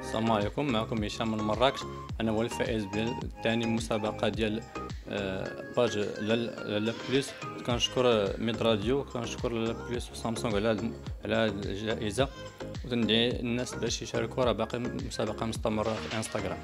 السلام عليكم. معكم هشام من مراكش. أنا هو الفائز بثاني مسابقة ديال آه، page Lalla Plus. كنشكر Med Radio كنشكر Lalla Plus وسامسونج على هاد على هاد الجائزة. وتندعي الناس باش يشاركوا راه باقي مسابقة مستمرة في إنستغرام.